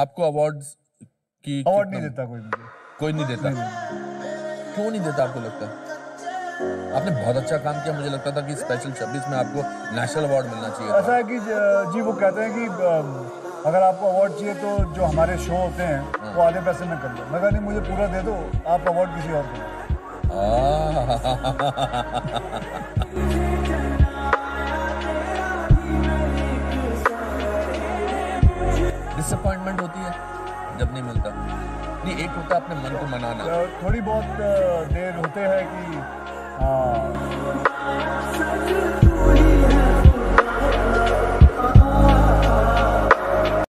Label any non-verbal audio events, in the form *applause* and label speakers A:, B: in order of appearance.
A: आपको अवार्ड्स की
B: अवार्ड नहीं देता कोई मुझे
A: कोई नहीं देता। क्यों नहीं देता आपको लगता? आपने बहुत अच्छा काम किया। मुझे लगता था कि स्पेशल 26 में आपको नेशनल अवार्ड मिलना चाहिए
B: ऐसा है कि जी वो कहते हैं कि अगर आपको अवार्ड चाहिए तो जो हमारे शो होते हैं
A: हाँ।
B: वो आधे पैसे में कर लो। मैं नहीं मुझे पूरा दे दो आप अवार्ड किसी और को *laughs*
A: डिसअपॉइंटमेंट होती है, जब नहीं मिलता। नहीं, एक होता है अपने मन को मनाना।
B: थोड़ी बहुत देर होते हैं कि